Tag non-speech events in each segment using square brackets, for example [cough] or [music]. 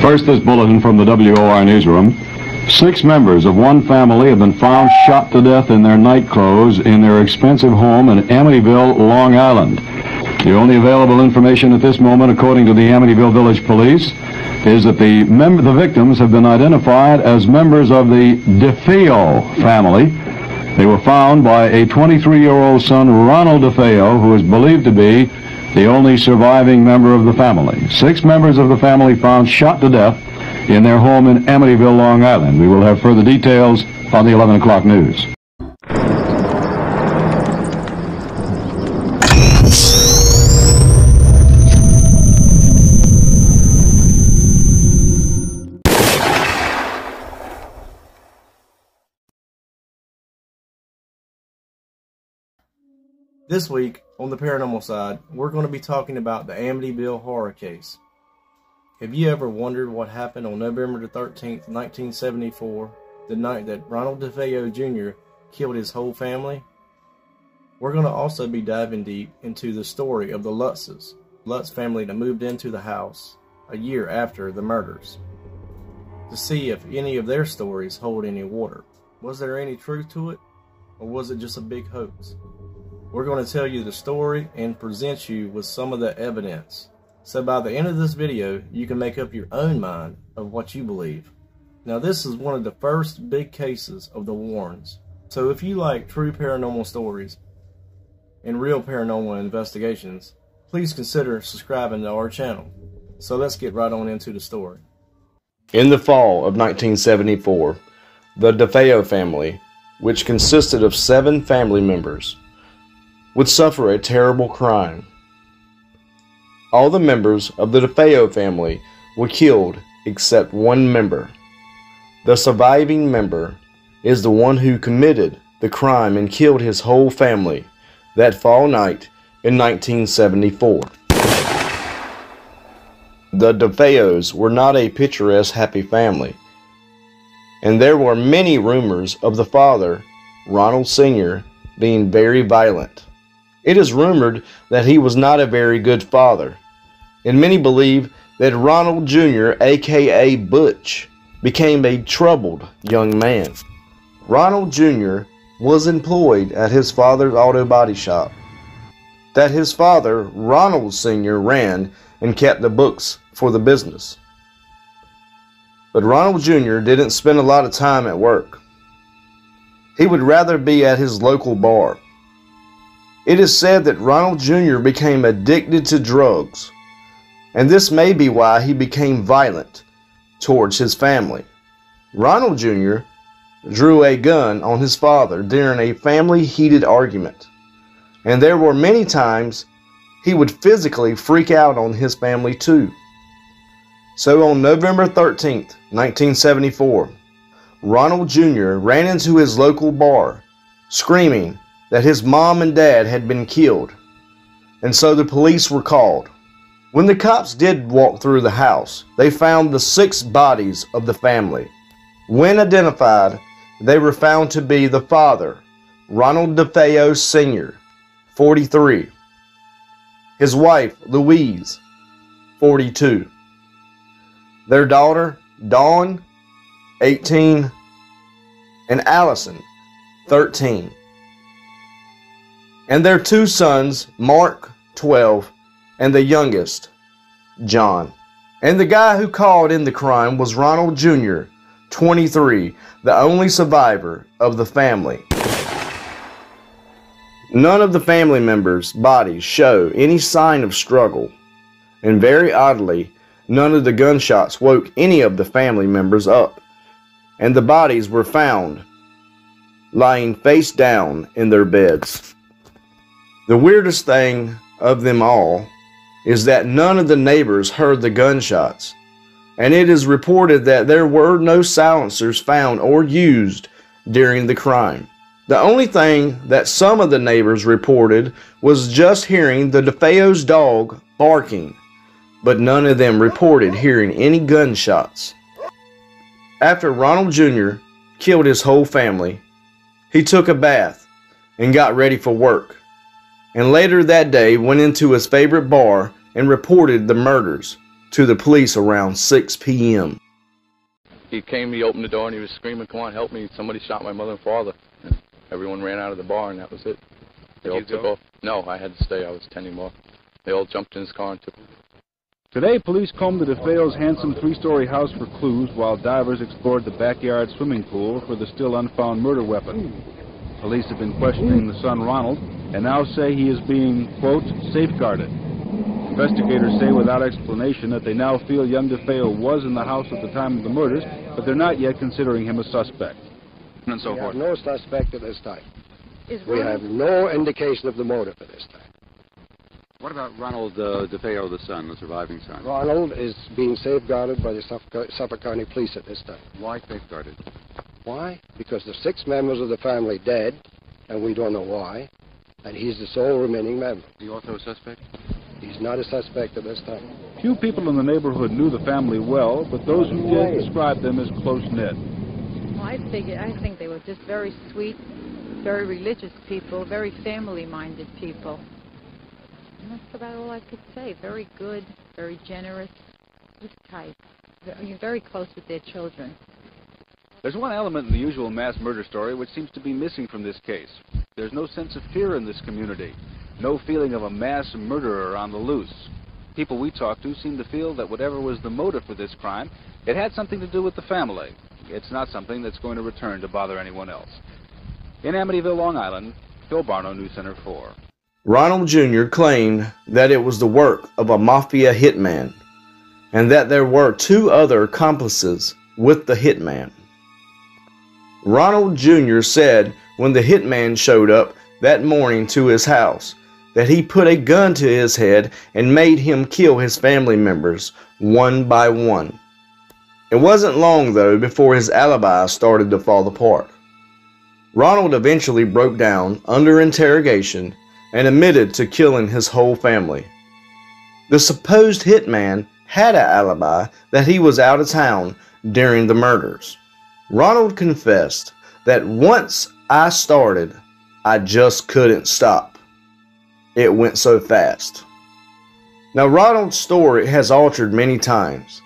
First, this bulletin from the WOR newsroom. Six members of one family have been found shot to death in their night clothes in their expensive home in Amityville, Long Island. The only available information at this moment, according to the Amityville Village Police, is that the, mem- the victims have been identified as members of the DeFeo family. They were found by a 23-year-old son, Ronald DeFeo, who is believed to be the only surviving member of the family. Six members of the family found shot to death in their home in Amityville, Long Island. We will have further details on the 11 o'clock news. This week, on the paranormal side, we're going to be talking about the Amityville horror case. Have you ever wondered what happened on November the 13th, 1974, the night that Ronald DeFeo Jr. killed his whole family? We're going to also be diving deep into the story of the Lutzes, Lutz family that moved into the house a year after the murders, to see if any of their stories hold any water. Was there any truth to it, or was it just a big hoax? We're going to tell you the story and present you with some of the evidence. So by the end of this video, you can make up your own mind of what you believe. Now this is one of the first big cases of the Warrens. So if you like true paranormal stories and real paranormal investigations, please consider subscribing to our channel. So let's get right on into the story. In the fall of 1974, the DeFeo family, which consisted of seven family members, would suffer a terrible crime. All the members of the DeFeo family were killed except one member. The surviving member is the one who committed the crime and killed his whole family that fall night in 1974. The DeFeos were not a picturesque happy family, and there were many rumors of the father, Ronald Sr., being very violent. It is rumored that he was not a very good father, and many believe that Ronald Jr., aka Butch, became a troubled young man. Ronald Jr. was employed at his father's auto body shop that his father, Ronald Sr., ran and kept the books for the business. But Ronald Jr. didn't spend a lot of time at work. He would rather be at his local bar. It is said that Ronald Jr. became addicted to drugs, and this may be why he became violent towards his family. Ronald Jr. drew a gun on his father during a family heated argument, and there were many times he would physically freak out on his family too. So on November 13th, 1974, Ronald Jr. ran into his local bar, screaming that his mom and dad had been killed, and so the police were called. When the cops did walk through the house, they found the six bodies of the family. When identified, they were found to be the father, Ronald DeFeo Sr., 43, his wife, Louise, 42, their daughter, Dawn, 18, and Allison, 13 and their two sons, Mark, 12, and the youngest, John. And the guy who called in the crime was Ronald Jr., 23, the only survivor of the family. None of the family members' bodies show any sign of struggle, and very oddly, none of the gunshots woke any of the family members up, and the bodies were found lying face down in their beds. The weirdest thing of them all is that none of the neighbors heard the gunshots, and it is reported that there were no silencers found or used during the crime. The only thing that some of the neighbors reported was just hearing the DeFeo's dog barking, but none of them reported hearing any gunshots. After Ronald Jr. killed his whole family, he took a bath and got ready for work and later that day went into his favorite bar and reported the murders. to the police around 6 p.m. He came, he opened the door, and he was screaming, "Come on, help me! Somebody shot my mother and father!" And everyone ran out of the bar, and that was it. They Did all you took go? off. No, I had to stay. I was tending off. They all jumped in his car and took. Today, police combed the DeFeo's handsome three-story house for clues while divers explored the backyard swimming pool for the still unfound murder weapon. Police have been questioning the son Ronald and now say he is being, quote, safeguarded. Investigators say without explanation that they now feel young DeFeo was in the house at the time of the murders, but they're not yet considering him a suspect. And so We forth. have no suspect at this time. Is We have no indication of the motive at this time. What about Ronald uh, DeFeo, the son, the surviving son? Ronald is being safeguarded by the Suffolk, Suffolk County Police at this time. Why safeguarded? Why? Because the six members of the family dead, and we don't know why, and he's the sole remaining member. The author also a suspect? He's not a suspect at this time. Few people in the neighborhood knew the family well, but those who did described them as close-knit. well, I figure, I think they were just very sweet, very religious people, very family-minded people. And that's about all I could say. Very good, very generous, this type. Very, very close with their children. There's one element in the usual mass murder story which seems to be missing from this case. There's no sense of fear in this community, no feeling of a mass murderer on the loose. People we talked to seem to feel that whatever was the motive for this crime, it had something to do with the family. It's not something that's going to return to bother anyone else. In Amityville, Long Island, Phil Barno, News Center 4. Ronald Jr. claimed that it was the work of a mafia hitman and that there were two other accomplices with the hitman. Ronald Jr. said when the hitman showed up that morning to his house that he put a gun to his head and made him kill his family members one by one. It wasn't long though before his alibi started to fall apart. Ronald eventually broke down under interrogation and admitted to killing his whole family. The supposed hitman had an alibi that he was out of town during the murders. Ronald confessed that once I started, I just couldn't stop. It went so fast. Now, Ronald's story has altered many times.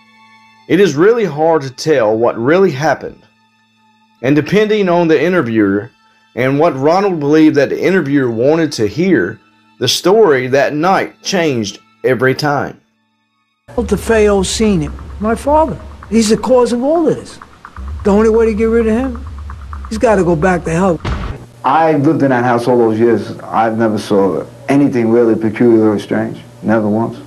It is really hard to tell what really happened. And depending on the interviewer and what Ronald believed that the interviewer wanted to hear, the story that night changed every time. Well, DeFeo seen him. My father. He's the cause of all this. The only way to get rid of him, he's got to go back to hell. I lived in that house all those years. I never saw anything really peculiar or strange. Never once.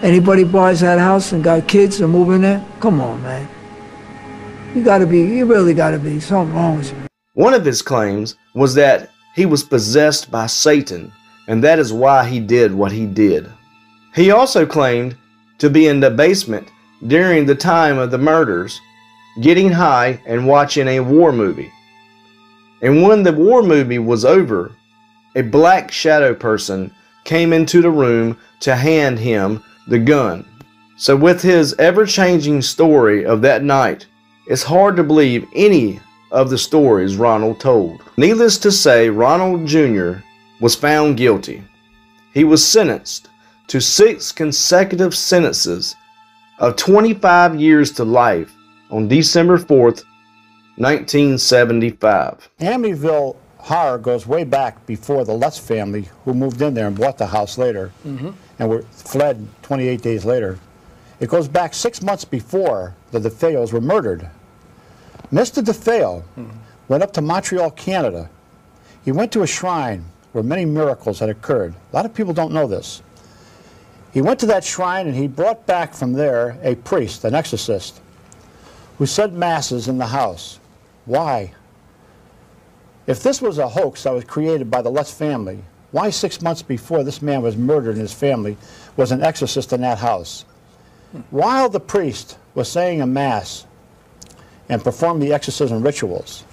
Anybody buys that house and got kids and move in there, come on, man. You got to be, you really got to be something wrong with you. One of his claims was that he was possessed by Satan, and that is why he did what he did. He also claimed to be in the basement during the time of the murders, getting high and watching a war movie. And when the war movie was over, a black shadow person came into the room to hand him the gun. So, with his ever changing story of that night, it's hard to believe any of the stories Ronald told. Needless to say, Ronald Jr. was found guilty. He was sentenced to six consecutive sentences of 25 years to life on December 4th, 1975. Amityville horror goes way back before the Lutz family, who moved in there and bought the house later, mm-hmm. and were fled 28 days later. It goes back six months before the DeFeos were murdered. Mr. DeFeo mm-hmm. went up to Montreal, Canada. He went to a shrine where many miracles had occurred. A lot of people don't know this. He went to that shrine and he brought back from there a priest, an exorcist, who said masses in the house. Why? If this was a hoax that was created by the Lutz family, why six months before this man was murdered and his family was an exorcist in that house? While the priest was saying a mass and performed the exorcism rituals,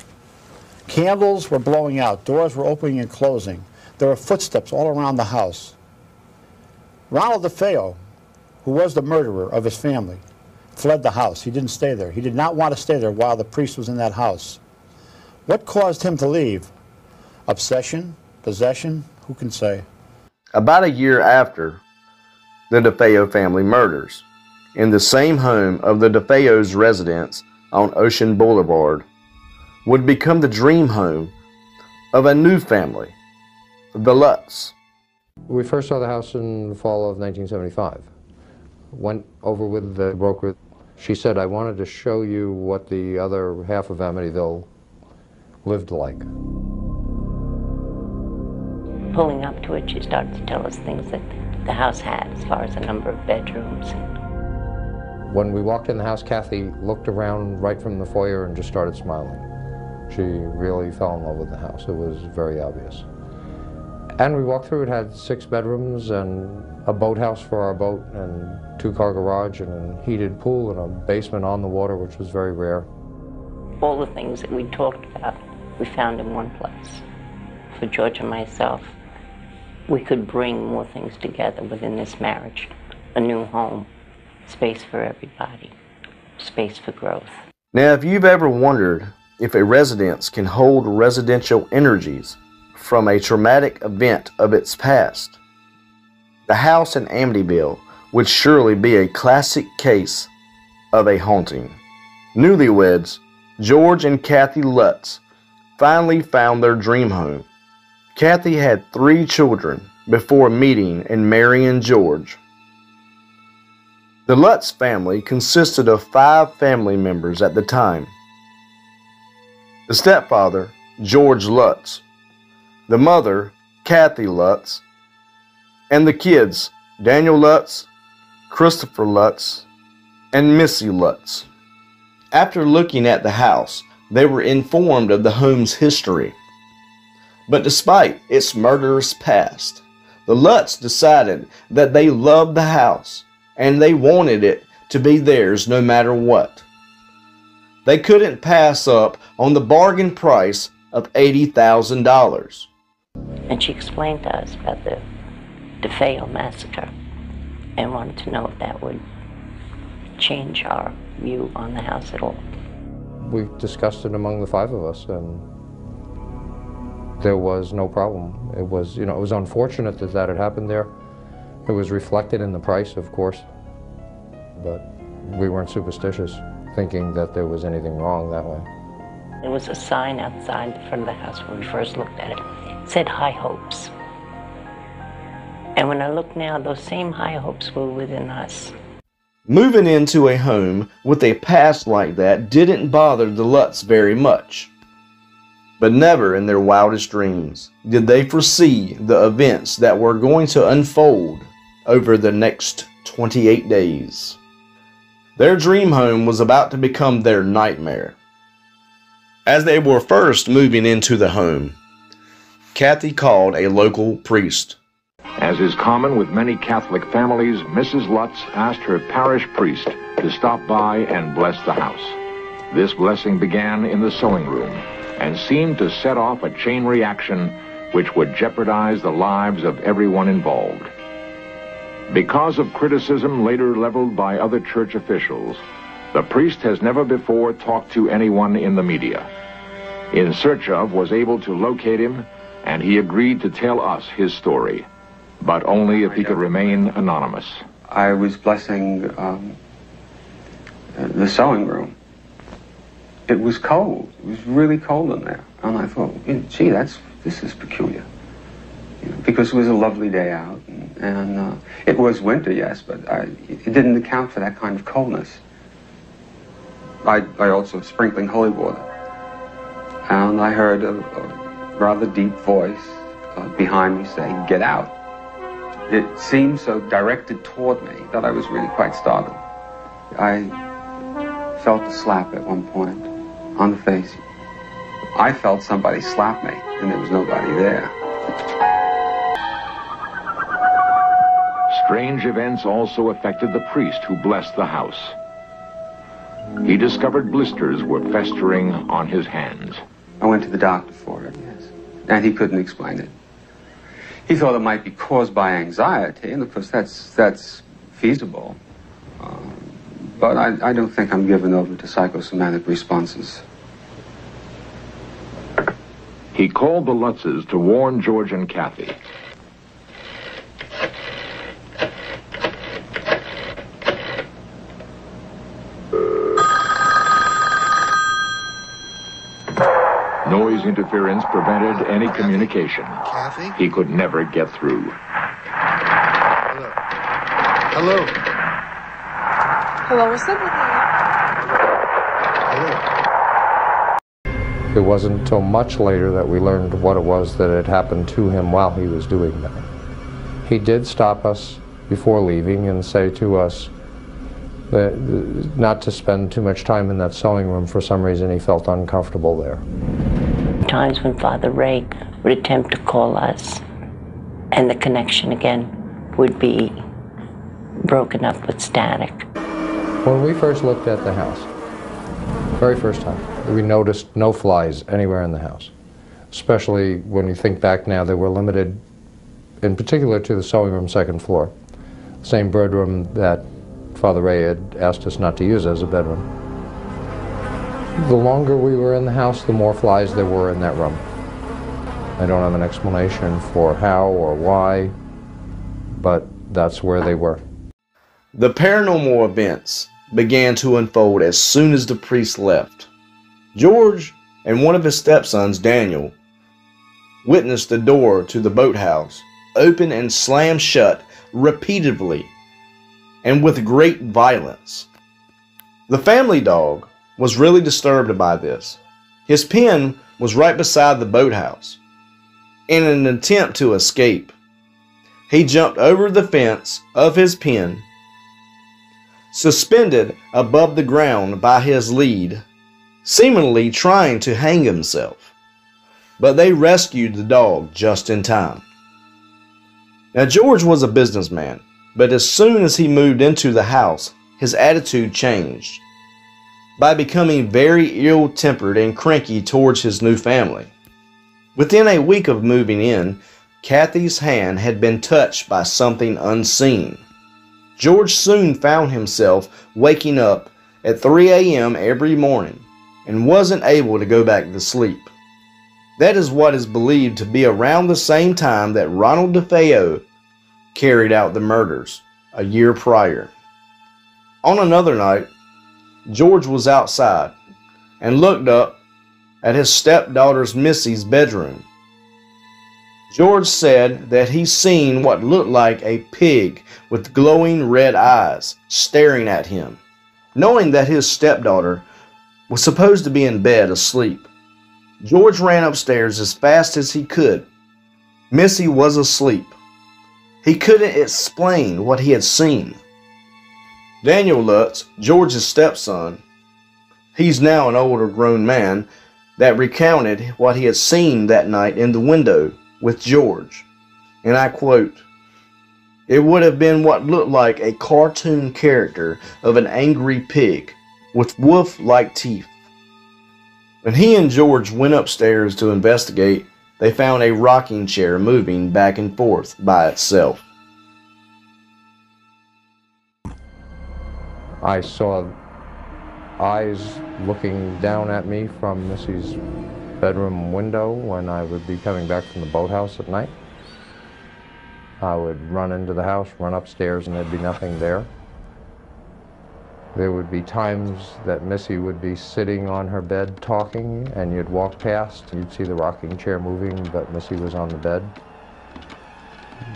candles were blowing out, doors were opening and closing. There were footsteps all around the house. Ronald DeFeo, who was the murderer of his family, fled the house. He didn't stay there. He did not want to stay there while the priest was in that house. What caused him to leave? Obsession? Possession? Who can say? About a year after the DeFeo family murders, in the same home of the DeFeo's residence on Ocean Boulevard would become the dream home of a new family, the Lutz. We first saw the house in the fall of 1975. Went over with the broker. She said, I wanted to show you what the other half of Amityville lived like. Pulling up to it, she started to tell us things that the house had as far as the number of bedrooms. When we walked in the house, Kathy looked around right from the foyer and just started smiling. She really fell in love with the house. It was very obvious. And we walked through, it had six bedrooms and a boathouse for our boat and two-car garage and a heated pool and a basement on the water, which was very rare. All the things that we talked about, we found in one place. For George and myself, we could bring more things together within this marriage. A new home, space for everybody, space for growth. Now, if you've ever wondered if a residence can hold residential energies from a traumatic event of its past, the house in Amityville would surely be a classic case of a haunting. Newlyweds, George and Kathy Lutz, finally found their dream home. Kathy had three children before meeting and marrying George. The Lutz family consisted of five family members at the time. The stepfather, George Lutz, the mother, Kathy Lutz, and the kids, Daniel Lutz, Christopher Lutz, and Missy Lutz. After looking at the house, they were informed of the home's history. But despite its murderous past, the Lutz decided that they loved the house and they wanted it to be theirs no matter what. They couldn't pass up on the bargain price of $80,000. And she explained to us about the DeFeo massacre and wanted to know if that would change our view on the house at all. We discussed it among the five of us, and there was no problem. It was, you know, it was unfortunate that that had happened there. It was reflected in the price, of course, but we weren't superstitious, thinking that there was anything wrong that way. There was a sign outside the front of the house when we first looked at it. It said High Hopes. When I look now, those same high hopes were within us. Moving into a home with a past like that didn't bother the Lutz very much. But never in their wildest dreams did they foresee the events that were going to unfold over the next 28 days. Their dream home was about to become their nightmare. As they were first moving into the home, Kathy called a local priest. As is common with many Catholic families, Mrs. Lutz asked her parish priest to stop by and bless the house. This blessing began in the sewing room and seemed to set off a chain reaction which would jeopardize the lives of everyone involved. Because of criticism later leveled by other church officials, the priest has never before talked to anyone in the media. In Search of was able to locate him, and he agreed to tell us his story, but only if he could remain anonymous. I was blessing um, the sewing room. It was cold. It was really cold in there. And I thought, gee, that's this is peculiar. You know, because it was a lovely day out. And, and uh, it was winter, yes, but I, it didn't account for that kind of coldness. I, I also sprinkling holy water. And I heard a, a rather deep voice uh, behind me say, get out. It seemed so directed toward me that I was really quite startled. I felt a slap at one point on the face. I felt somebody slap me, and there was nobody there. Strange events also affected the priest who blessed the house. He discovered blisters were festering on his hands. I went to the doctor for it, yes. And he couldn't explain it. He thought it might be caused by anxiety, and of course that's, that's feasible. Uh, but I, I don't think I'm given over to psychosomatic responses. He called the Lutzes to warn George and Kathy. Kathy's interference prevented any communication. Kathy? He could never get through. Hello. Hello, Hello, is It wasn't until much later that we learned what it was that had happened to him while he was doing that. He did stop us before leaving and say to us that uh, not to spend too much time in that sewing room. For some reason, he felt uncomfortable there. Times when Father Ray would attempt to call us, and the connection again would be broken up with static. When we first looked at the house, very first time, we noticed no flies anywhere in the house. Especially when you think back now, they were limited in particular to the sewing room second floor. Same bedroom that Father Ray had asked us not to use as a bedroom. The longer we were in the house, the more flies there were in that room. I don't have an explanation for how or why, but that's where they were. The paranormal events began to unfold as soon as the priest left. George and one of his stepsons, Daniel, witnessed the door to the boathouse open and slam shut repeatedly and with great violence. The family dog was really disturbed by this. His pen was right beside the boathouse. In an attempt to escape, he jumped over the fence of his pen, suspended above the ground by his lead, seemingly trying to hang himself. But they rescued the dog just in time. Now, George was a businessman, but as soon as he moved into the house, his attitude changed by becoming very ill tempered and cranky towards his new family. Within a week of moving in, Kathy's hand had been touched by something unseen. George soon found himself waking up at 3 a.m. every morning and wasn't able to go back to sleep. That is what is believed to be around the same time that Ronald DeFeo carried out the murders a year prior. On another night, George was outside and looked up at his stepdaughter's Missy's bedroom. George said that he seen what looked like a pig with glowing red eyes staring at him. Knowing that his stepdaughter was supposed to be in bed asleep, George ran upstairs as fast as he could. Missy was asleep. He couldn't explain what he had seen. Daniel Lutz, George's stepson, he's now an older grown man, that recounted what he had seen that night in the window with George. And I quote, It would have been what looked like a cartoon character of an angry pig with wolf like teeth. When he and George went upstairs to investigate, they found a rocking chair moving back and forth by itself. I saw eyes looking down at me from Missy's bedroom window when I would be coming back from the boathouse at night. I would run into the house, run upstairs, and there'd be nothing there. There would be times that Missy would be sitting on her bed talking, and you'd walk past, and you'd see the rocking chair moving, but Missy was on the bed.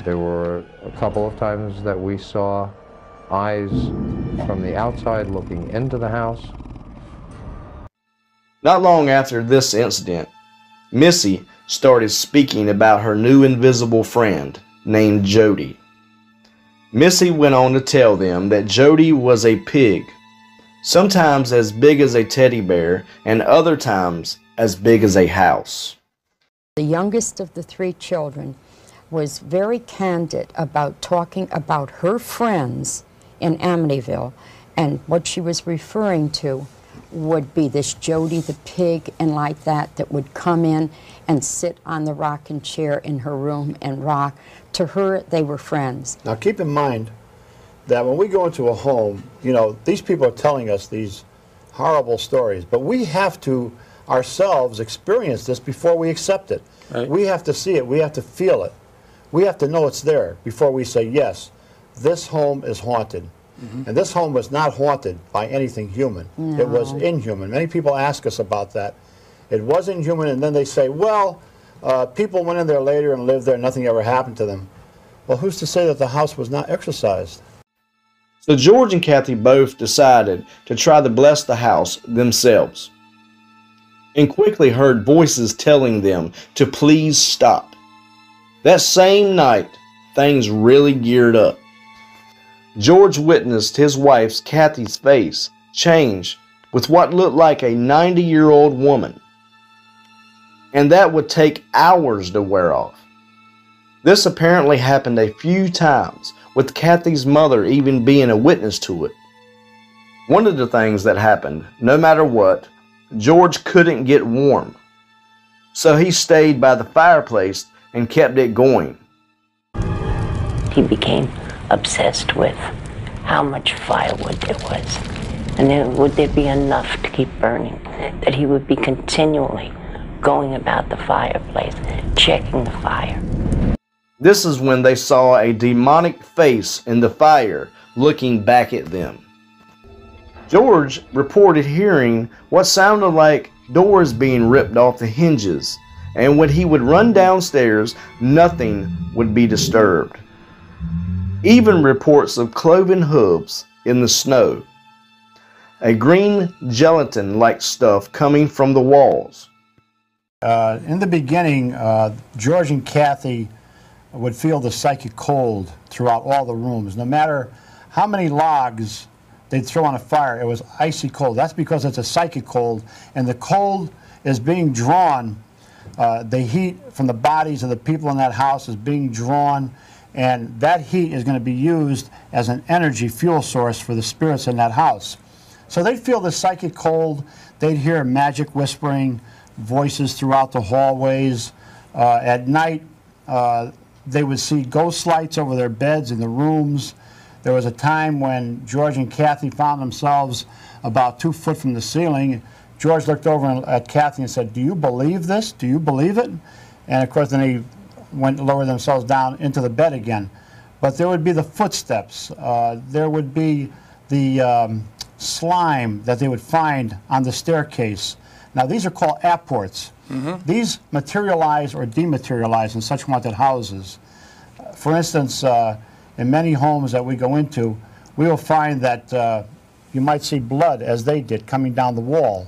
There were a couple of times that we saw eyes from the outside looking into the house. Not long after this incident, Missy started speaking about her new invisible friend named Jody. Missy went on to tell them that Jody was a pig, sometimes as big as a teddy bear and other times as big as a house. The youngest of the three children was very candid about talking about her friends in Amityville and what she was referring to would be this Jody the pig and like that that would come in and sit on the rocking chair in her room and rock. To her, they were friends. Now keep in mind that when we go into a home, you know, these people are telling us these horrible stories, but we have to ourselves experience this before we accept it. Right. We have to see it, we have to feel it. We have to know it's there before we say, yes, this home is haunted. Mm -hmm. And this home was not haunted by anything human. No. It was inhuman. Many people ask us about that. It was inhuman, and then they say, well, uh, people went in there later and lived there, and nothing ever happened to them. Well, who's to say that the house was not exorcised? So George and Kathy both decided to try to bless the house themselves and quickly heard voices telling them to please stop. That same night, things really geared up. George witnessed his wife's Kathy's face change with what looked like a 90 year old woman. And that would take hours to wear off. This apparently happened a few times, with Kathy's mother even being a witness to it. One of the things that happened, no matter what, George couldn't get warm. So he stayed by the fireplace and kept it going. He became obsessed with how much firewood there was. And then would there be enough to keep burning? That he would be continually going about the fireplace, checking the fire. This is when they saw a demonic face in the fire looking back at them. George reported hearing what sounded like doors being ripped off the hinges, and when he would run downstairs, nothing would be disturbed. Even reports of cloven hooves in the snow, a green gelatin like stuff coming from the walls. Uh, in the beginning, uh, George and Kathy would feel the psychic cold throughout all the rooms. No matter how many logs they'd throw on a fire, it was icy cold. That's because it's a psychic cold, and the cold is being drawn. Uh, the heat from the bodies of the people in that house is being drawn, and that heat is going to be used as an energy fuel source for the spirits in that house. So they'd feel the psychic cold. They'd hear magic whispering, voices throughout the hallways. Uh, at night, uh, they would see ghost lights over their beds in the rooms. There was a time when George and Kathy found themselves about two foot from the ceiling. George looked over at Kathy and said, Do you believe this? Do you believe it? And of course, then they went lower themselves down into the bed again. But there would be the footsteps. Uh, there would be the um, slime that they would find on the staircase. Now, these are called apports. Mm-hmm. These materialize or dematerialize in such haunted houses. For instance, uh, in many homes that we go into, we will find that uh, you might see blood, as they did, coming down the wall.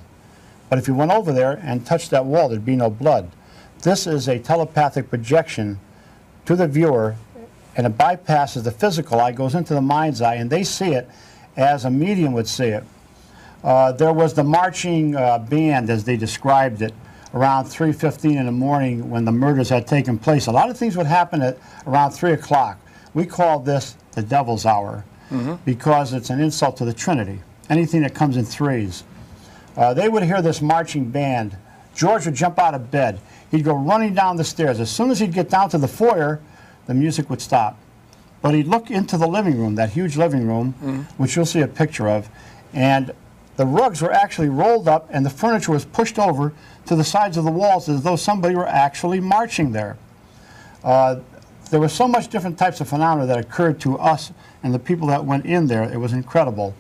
But if you went over there and touched that wall, there'd be no blood. This is a telepathic projection to the viewer, and it bypasses the physical eye, goes into the mind's eye, and they see it as a medium would see it. Uh, there was the marching uh, band, as they described it, around 3.15 in the morning when the murders had taken place. A lot of things would happen at around 3 o'clock. We call this the devil's hour mm -hmm. because it's an insult to the Trinity, anything that comes in threes. Uh, they would hear this marching band. George would jump out of bed. He'd go running down the stairs. As soon as he'd get down to the foyer, the music would stop. But he'd look into the living room, that huge living room, mm which you'll see a picture of, and the rugs were actually rolled up and the furniture was pushed over to the sides of the walls as though somebody were actually marching there. Uh, there were so much different types of phenomena that occurred to us and the people that went in there. It was incredible.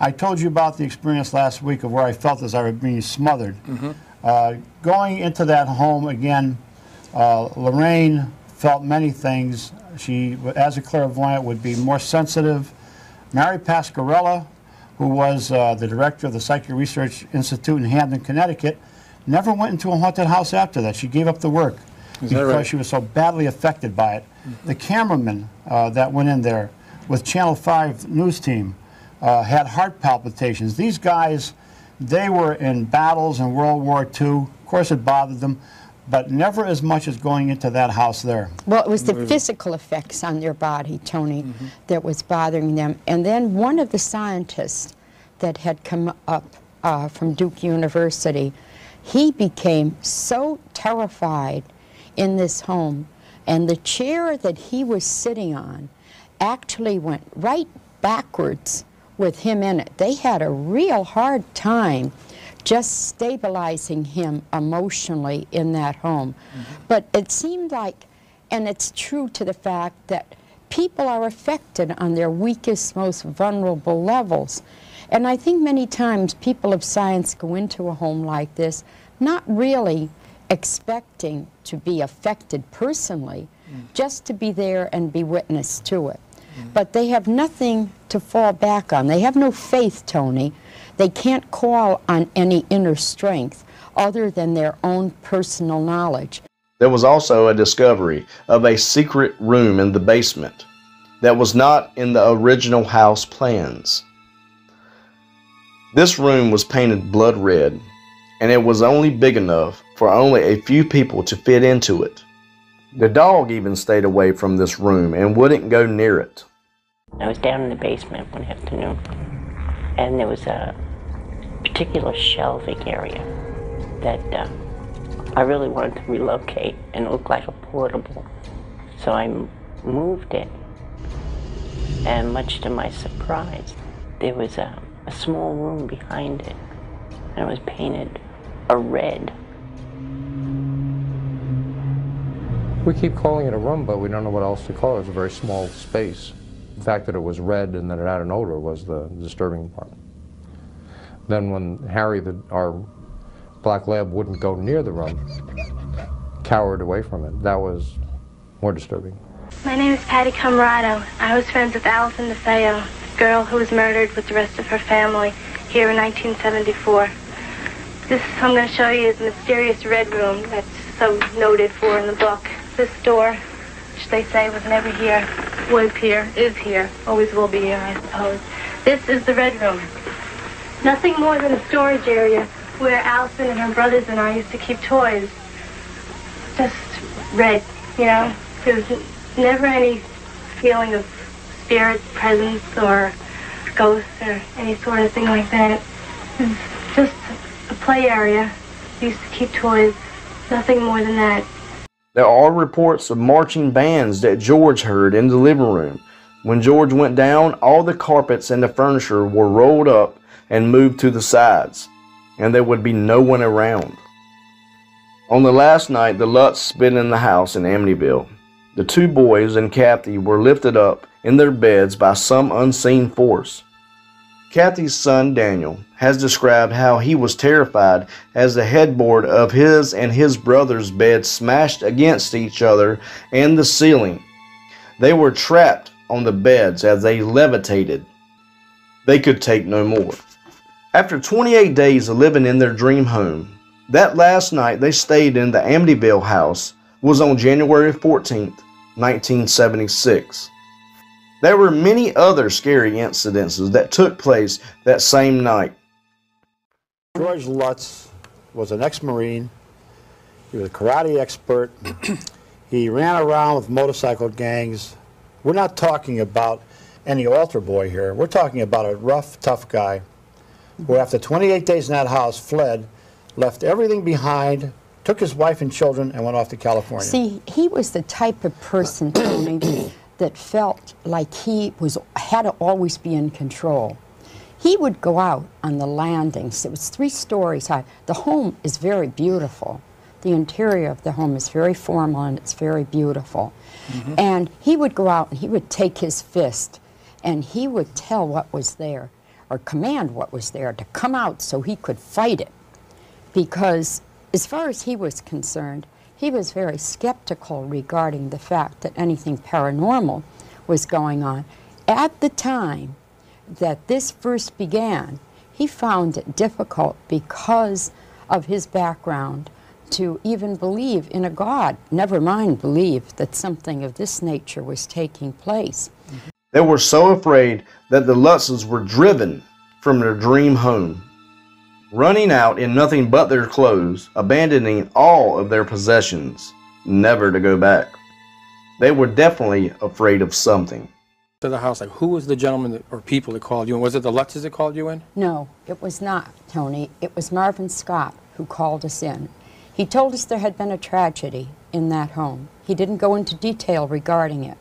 I told you about the experience last week of where I felt as I was being smothered. Mm -hmm. Uh, going into that home again, uh, Lorraine felt many things. She, as a clairvoyant, would be more sensitive. Mary Pascarella who was uh, the director of the Psychic Research Institute in Hamden, Connecticut, never went into a haunted house after that. She gave up the work Is because right? she was so badly affected by it. Mm -hmm. The cameraman uh, that went in there with Channel 5 news team uh, had heart palpitations. These guys, they were in battles in World War II. Of course, it bothered them but never as much as going into that house there. Well, it was the physical effects on their body, Tony, mm -hmm. that was bothering them. And then one of the scientists that had come up uh, from Duke University, he became so terrified in this home, and the chair that he was sitting on actually went right backwards with him in it. They had a real hard time just stabilizing him emotionally in that home. Mm -hmm. But it seemed like, and it's true to the fact that people are affected on their weakest, most vulnerable levels. And I think many times people of science go into a home like this not really expecting to be affected personally, just to be there and be witness to it. Mm-hmm. But they have nothing to fall back on. They have no faith, Tony. They can't call on any inner strength other than their own personal knowledge. There was also a discovery of a secret room in the basement that was not in the original house plans. This room was painted blood red, and it was only big enough for only a few people to fit into it. The dog even stayed away from this room and wouldn't go near it. I was down in the basement one afternoon, and there was a particular shelving area that uh, I really wanted to relocate, and it looked like a portable. So I moved it, and much to my surprise, there was a, a small room behind it, and it was painted a red. We keep calling it a room, but we don't know what else to call it. It's a very small space. The fact that it was red and that it had an odor was the disturbing part. Then when Harry, the, our black lab, wouldn't go near the room, cowered away from it, that was more disturbing. My name is Patty Camarado. I was friends with Allison DeFeo, the girl who was murdered with the rest of her family here in 1974. This I'm going to show you is the mysterious red room that's so noted for in the book. This door, which they say was never here, was here, is here, always will be here, I suppose. This is the red room. Nothing more than a storage area where Allison and her brothers and I used to keep toys. Just red, you know? There's never any feeling of spirit presence or ghosts or any sort of thing like that. It's just a play area. Used to keep toys. Nothing more than that. There are reports of marching bands that George heard in the living room. When George went down, all the carpets and the furniture were rolled up and moved to the sides, and there would be no one around. On the last night, the Lutz spent in the house in Amityville. The two boys and Kathy were lifted up in their beds by some unseen force. Kathy's son Daniel has described how he was terrified as the headboard of his and his brother's bed smashed against each other and the ceiling. They were trapped on the beds as they levitated. They could take no more. After 28 days of living in their dream home, that last night they stayed in the Amityville house was on January 14, 1976. There were many other scary incidences that took place that same night. George Lutz was an ex-Marine. He was a karate expert. [clears throat] he ran around with motorcycle gangs. We're not talking about any altar boy here. We're talking about a rough, tough guy who, after 28 days in that house, fled, left everything behind, took his wife and children, and went off to California. See, he was the type of person, Tony, [clears throat] that felt like he was had to always be in control. He would go out on the landings. It was three stories high. The home is very beautiful. The interior of the home is very formal and it's very beautiful. Mm-hmm. And he would go out and he would take his fist and he would tell what was there or command what was there to come out so he could fight it. Because as far as he was concerned, he was very skeptical regarding the fact that anything paranormal was going on. At the time that this first began, he found it difficult because of his background to even believe in a God, never mind believe that something of this nature was taking place. They were so afraid that the Lutzes were driven from their dream home, running out in nothing but their clothes, abandoning all of their possessions, never to go back. They were definitely afraid of something. To the house, like who was the gentleman that, or people that called you in? Was it the Lutzes that called you in? No, it was not, Tony. It was Marvin Scott who called us in. He told us there had been a tragedy in that home. He didn't go into detail regarding it.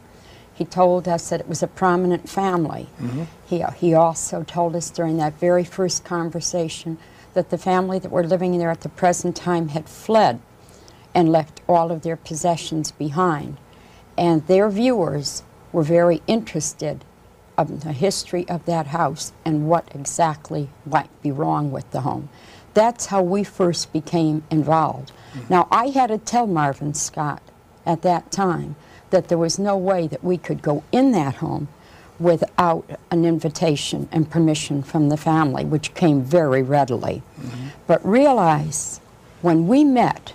He told us that it was a prominent family. Mm-hmm. He, he also told us during that very first conversation that the family that were living there at the present time had fled and left all of their possessions behind. And their viewers were very interested in the history of that house and what exactly might be wrong with the home. That's how we first became involved. Mm-hmm. Now, I had to tell Marvin Scott at that time that there was no way that we could go in that home without an invitation and permission from the family, which came very readily. But realize when we met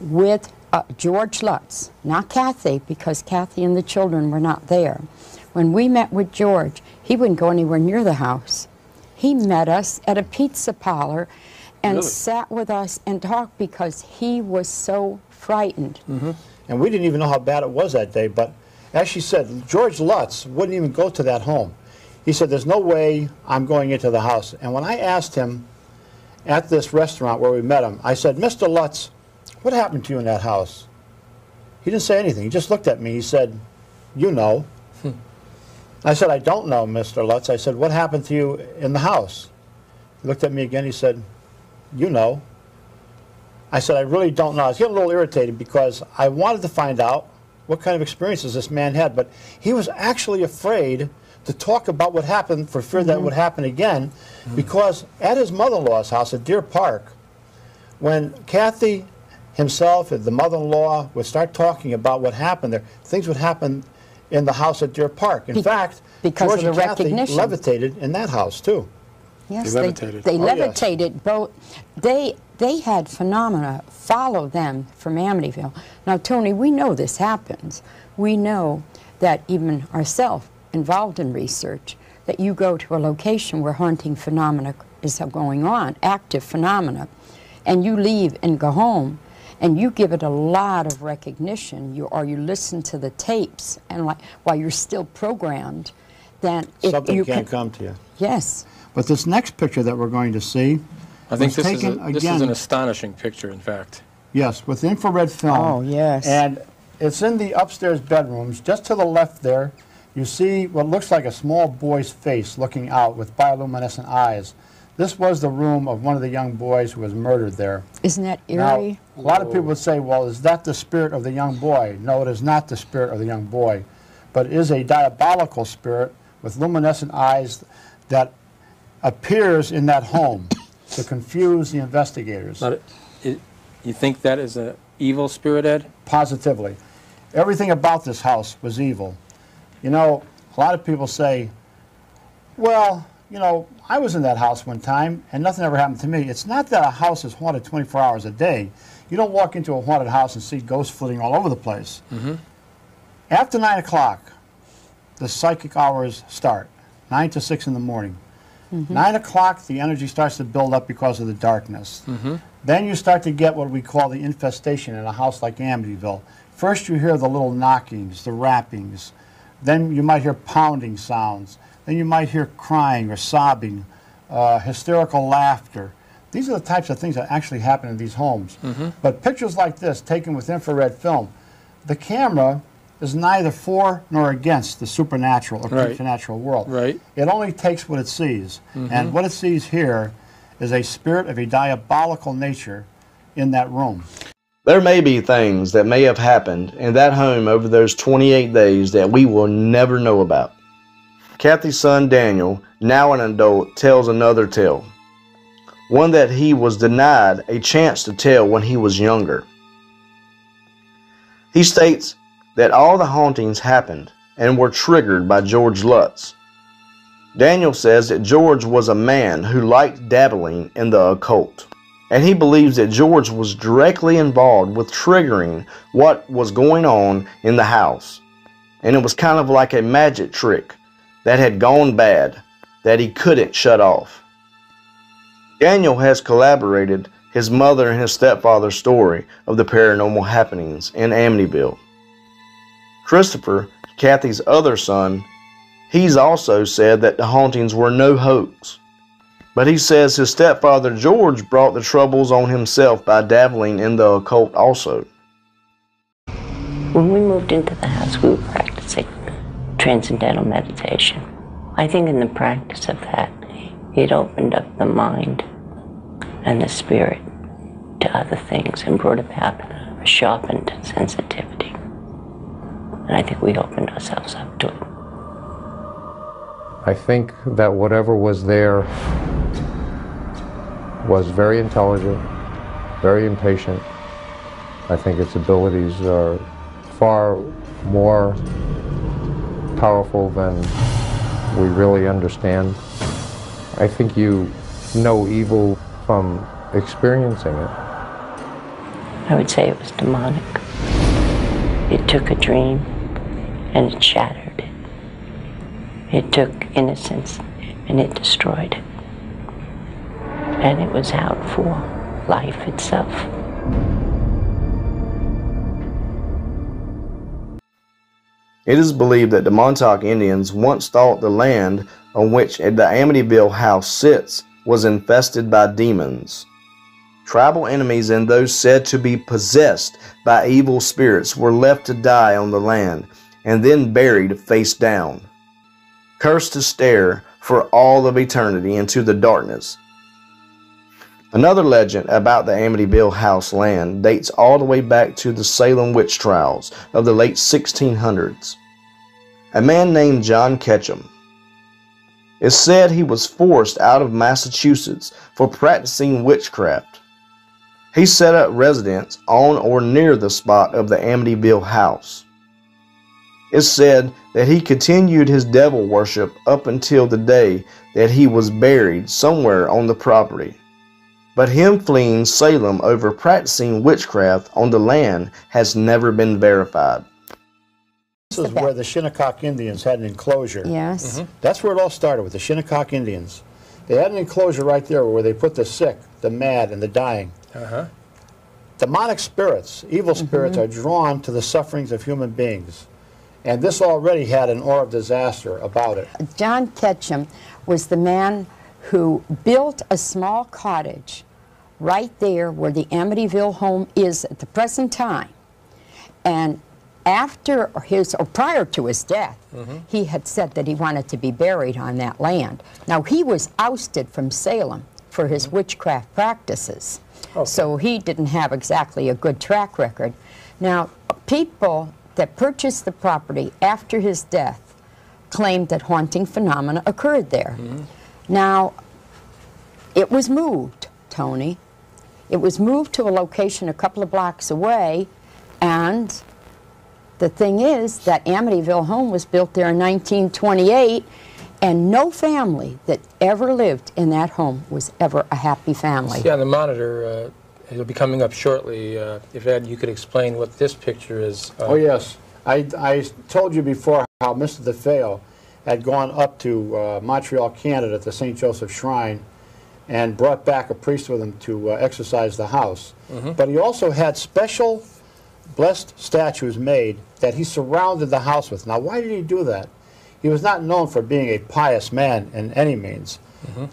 with uh, George Lutz, not Kathy, because Kathy and the children were not there. When we met with George, he wouldn't go anywhere near the house. He met us at a pizza parlor and Really? sat with us and talked because he was so frightened. And we didn't even know how bad it was that day, but as she said, George Lutz wouldn't even go to that home. He said, there's no way I'm going into the house. And when I asked him at this restaurant where we met him, I said, Mr. Lutz, what happened to you in that house? He didn't say anything. He just looked at me. He said, you know. I said, I don't know, Mr. Lutz. I said, what happened to you in the house? He looked at me again. He said, you know. I said, I really don't know. I was getting a little irritated because I wanted to find out what kind of experiences this man had, but he was actually afraid to talk about what happened for fear that mm-hmm. would happen again mm-hmm. because at his mother-in-law's house at Deer Park, when Kathy himself and the mother-in-law would start talking about what happened there, things would happen in the house at Deer Park. In Be- fact, because George of and Kathy recognition. levitated in that house too. Yes, They they, levitated. they Oh, yes. levitated both. They they had phenomena follow them from Amityville. Now, Tony, we know this happens. We know that even ourselves, involved in research, that you go to a location where haunting phenomena is going on, active phenomena, and you leave and go home, and you give it a lot of recognition, you or you listen to the tapes, and like while you're still programmed, then it, Something you can't can, come to you. Yes. But this next picture that we're going to see I think was this is, taken a, this is an astonishing picture, in fact. Yes, with infrared film. Oh, yes. And it's in the upstairs bedrooms. Just to the left there, you see what looks like a small boy's face looking out with bioluminescent eyes. This was the room of one of the young boys who was murdered there. Isn't that Now, eerie? a lot of people would say, well, is that the spirit of the young boy? No, it is not the spirit of the young boy, but it is a diabolical spirit with luminescent eyes that appears in that home to confuse the investigators. A- it- you think that is a evil spirit, Ed? Positively. Everything about this house was evil. You know, a lot of people say, well, you know, I was in that house one time and nothing ever happened to me. It's not that a house is haunted 24 hours a day. You don't walk into a haunted house and see ghosts flitting all over the place. Mm-hmm. After 9 o'clock, the psychic hours start, 9 to 6 in the morning. 9 o'clock, the energy starts to build up because of the darkness. Mm-hmm. Then you start to get what we call the infestation in a house like Amityville. First, you hear the little knockings, the rappings. Then you might hear pounding sounds. Then you might hear crying or sobbing, uh, hysterical laughter. These are the types of things that actually happen in these homes. Mm-hmm. But pictures like this, taken with infrared film, the camera is neither for nor against the supernatural or Right. supernatural world. Right. It only takes what it sees. Mhm. And what it sees here is a spirit of a diabolical nature in that room. There may be things that may have happened in that home over those 28 days that we will never know about. Kathy's son Daniel, now an adult, tells another tale. One that he was denied a chance to tell when he was younger. He states that all the hauntings happened and were triggered by George Lutz. Daniel says that George was a man who liked dabbling in the occult, and he believes that George was directly involved with triggering what was going on in the house. And it was kind of like a magic trick that had gone bad that he couldn't shut off. Daniel has collaborated his mother and his stepfather's story of the paranormal happenings in Amityville. Christopher, Kathy's other son, he's also said that the hauntings were no hoax. But he says his stepfather George brought the troubles on himself by dabbling in the occult also. When we moved into the house, we were practicing transcendental meditation. I think in the practice of that, it opened up the mind and the spirit to other things and brought about a sharpened sensitivity. And I think we opened ourselves up to it. I think that whatever was there was very intelligent, very impatient. I think its abilities are far more powerful than we really understand. I think you know evil from experiencing it. I would say it was demonic. It took a dream and it shattered it. Took innocence and it destroyed it. And it was out for life itself. It is believed that the Montauk Indians once thought the land on which the Amityville house sits was infested by demons. Tribal enemies and those said to be possessed by evil spirits were left to die on the land and then buried face down, cursed to stare for all of eternity into the darkness. Another legend about the Amityville house land dates all the way back to the Salem witch trials of the late 1600s. A man named John Ketchum is said he was forced out of Massachusetts for practicing witchcraft. He set up residence on or near the spot of the Amityville house. It's said that he continued his devil worship up until the day that he was buried somewhere on the property. But him fleeing Salem over practicing witchcraft on the land has never been verified. This is where the Shinnecock Indians had an enclosure. Yes. That's where it all started with the Shinnecock Indians. They had an enclosure right there where they put the sick, the mad, and the dying. Uh-huh. Demonic spirits, evil spirits, are drawn to the sufferings of human beings. And this already had an aura of disaster about it. John Ketchum was the man who built a small cottage right there where the Amityville home is at the present time. And after his, or prior to his death, mm-hmm. he had said that he wanted to be buried on that land. Now, he was ousted from Salem for his mm-hmm. witchcraft practices. So he didn't have exactly a good track record. Now, people that purchased the property after his death claimed that haunting phenomena occurred there. Now, it was moved, Tony. It was moved to a location a couple of blocks away, and the thing is that Amityville home was built there in 1928, and no family that ever lived in that home was ever a happy family. See on the monitor, uh, it'll be coming up shortly. Uh, if Ed, you could explain what this picture is. Uh, Oh, yes. I, I told you before how Mr. DeFeo had gone up to uh, Montreal, Canada, to the St. Joseph Shrine and brought back a priest with him to uh, exorcise the house. But he also had special blessed statues made that he surrounded the house with. Now, why did he do that? He was not known for being a pious man in any means.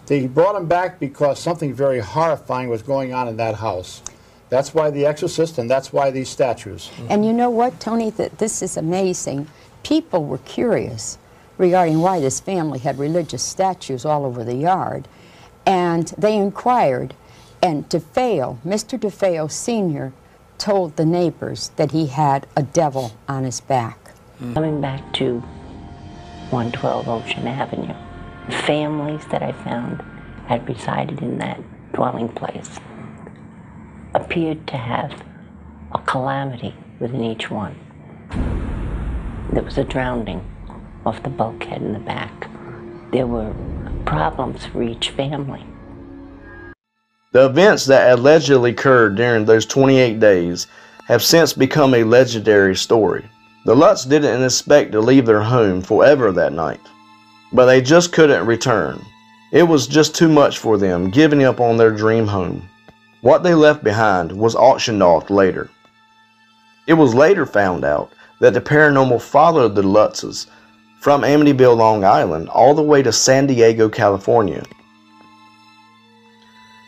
He brought him back because something very horrifying was going on in that house. That's why the exorcist and that's why these statues. And you know what, Tony? That this is amazing. People were curious regarding why this family had religious statues all over the yard, and they inquired. And DeFeo, Mr. DeFeo Sr., told the neighbors that he had a devil on his back. Coming back to 112 Ocean Avenue, the families that I found had resided in that dwelling place appeared to have a calamity within each one. There was a drowning off the bulkhead in the back. There were problems for each family. The events that allegedly occurred during those 28 days have since become a legendary story. The Lutz didn't expect to leave their home forever that night, but they just couldn't return. It was just too much for them giving up on their dream home. What they left behind was auctioned off later. It was later found out that the paranormal followed the Lutzes from Amityville, Long Island, all the way to San Diego, California.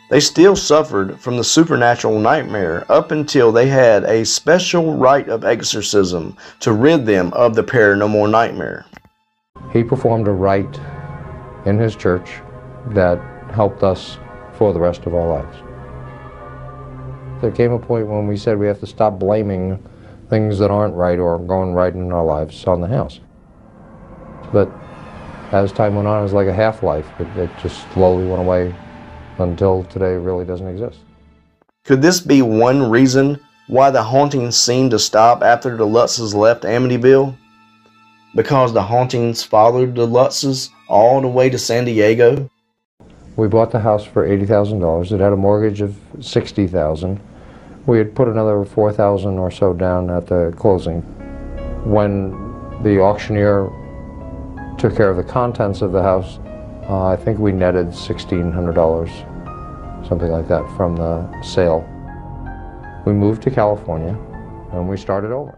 They still suffered from the supernatural nightmare up until they had a special rite of exorcism to rid them of the paranormal nightmare. He performed a rite in his church that helped us for the rest of our lives. There came a point when we said we have to stop blaming things that aren't right or going right in our lives on the house. But as time went on, it was like a half-life. It, it just slowly went away until today really doesn't exist. Could this be one reason why the hauntings seemed to stop after the Lutzes left Amityville? Because the hauntings followed the Lutzes all the way to San Diego? We bought the house for $80,000. It had a mortgage of $60,000. We had put another 4000 or so down at the closing. When the auctioneer took care of the contents of the house, uh, I think we netted $1,600, something like that, from the sale. We moved to California and we started over.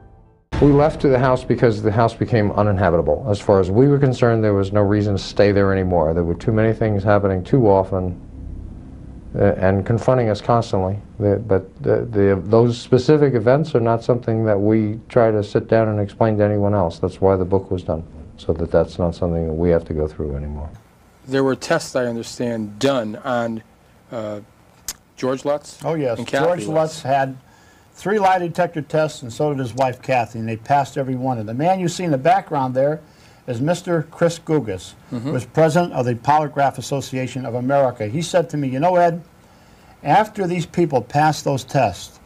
We left the house because the house became uninhabitable. As far as we were concerned, there was no reason to stay there anymore. There were too many things happening too often uh, and confronting us constantly. The, but the, the, those specific events are not something that we try to sit down and explain to anyone else. That's why the book was done, so that that's not something that we have to go through anymore. There were tests, I understand, done on uh, George Lutz. Oh yes, and Kathy George Lutz had three lie detector tests, and so did his wife Kathy, and they passed every one. And the man you see in the background there is Mr. Chris Gugas, Mhm. who was president of the Polygraph Association of America. He said to me, "You know, Ed, after these people passed those tests."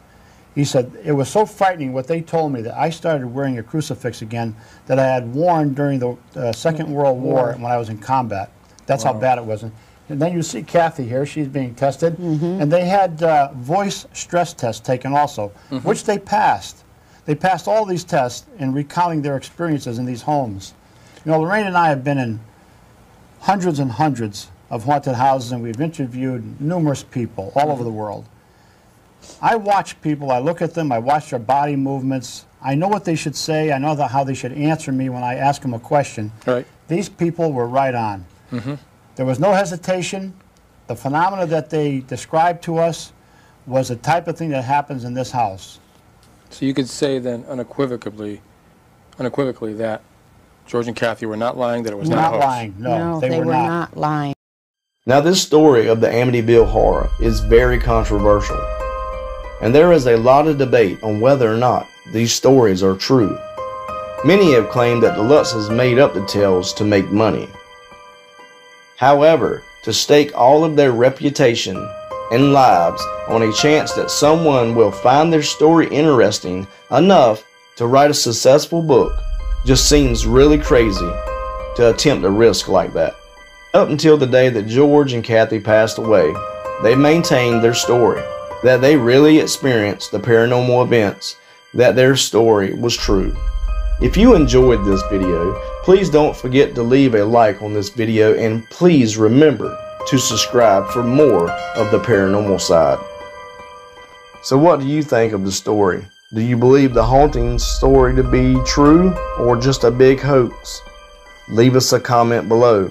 He said, it was so frightening what they told me that I started wearing a crucifix again that I had worn during the uh, Second World War War. when I was in combat. That's how bad it was. And then you see Kathy here, she's being tested. And they had uh, voice stress tests taken also, which they passed. They passed all these tests in recounting their experiences in these homes. You know, Lorraine and I have been in hundreds and hundreds of haunted houses, and we've interviewed numerous people all over the world. I watch people, I look at them, I watch their body movements. I know what they should say, I know the, how they should answer me when I ask them a question. Right. These people were right on. Mm-hmm. There was no hesitation. The phenomena that they described to us was the type of thing that happens in this house. So you could say then unequivocally, unequivocally that George and Kathy were not lying, that it was not, a Not hoax. lying, no, no, they, were, not. lying. Now, this story of the Amityville Horror is very controversial, and there is a lot of debate on whether or not these stories are true. Many have claimed that the Lutzes made up the tales to make money. However, to stake all of their reputation and lives on a chance that someone will find their story interesting enough to write a successful book just seems really crazy to attempt a risk like that. Up until the day that George and Kathy passed away, they maintained their story, that they really experienced the paranormal events, that their story was true. If you enjoyed this video, please don't forget to leave a like on this video and please remember to subscribe for more of the paranormal side. So what do you think of the story? Do you believe the haunting story to be true or just a big hoax? Leave us a comment below.